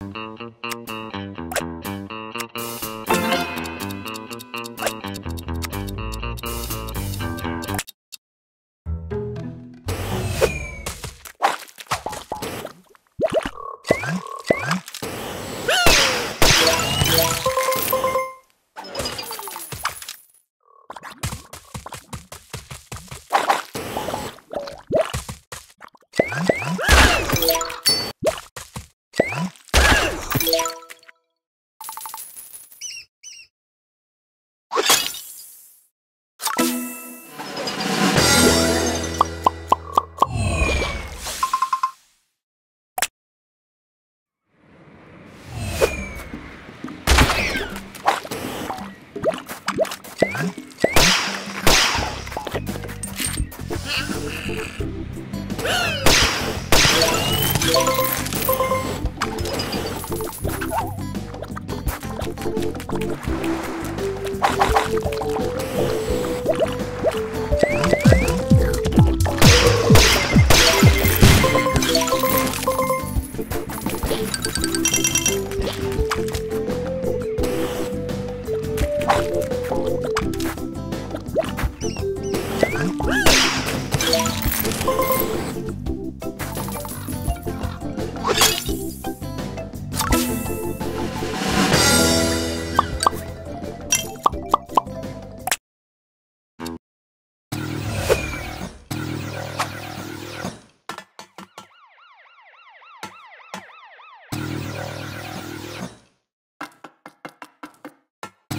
you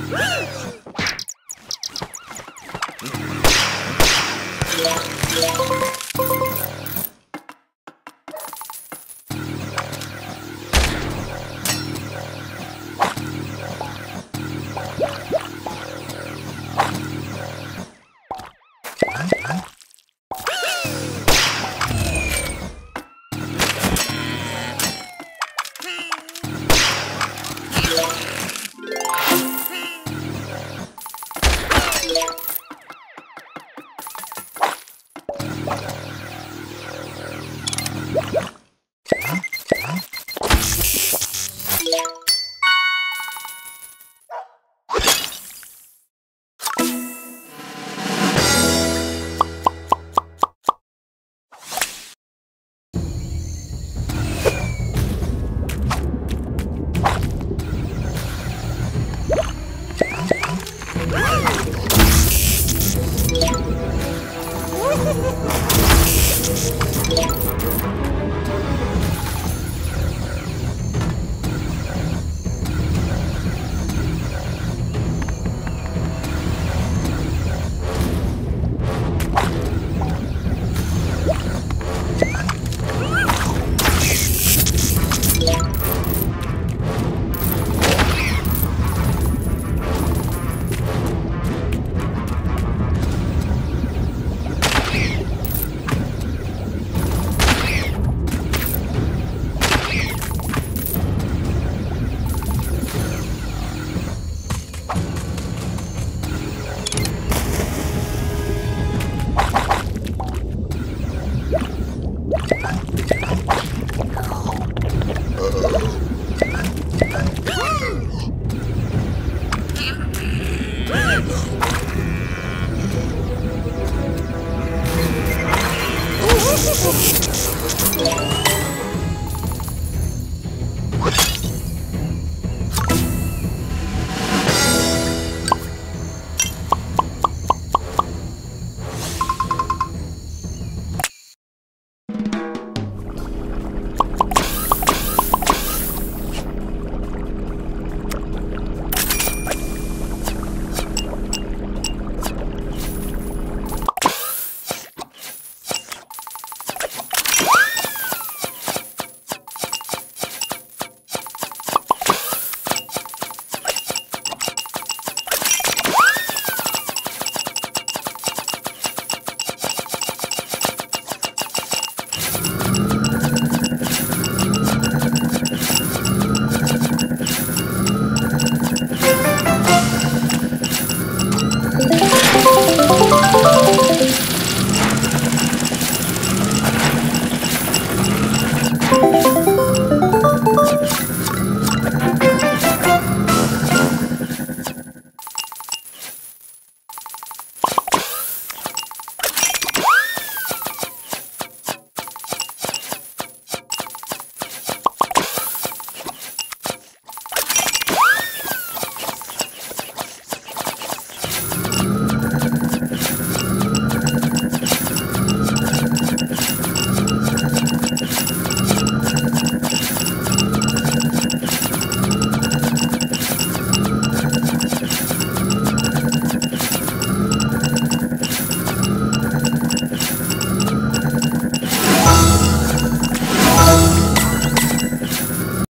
Woo!